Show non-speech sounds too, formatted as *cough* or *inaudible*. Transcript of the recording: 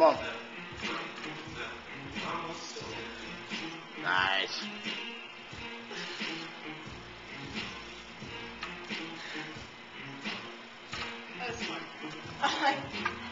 Come on. Nice. That's fine. *laughs* fun.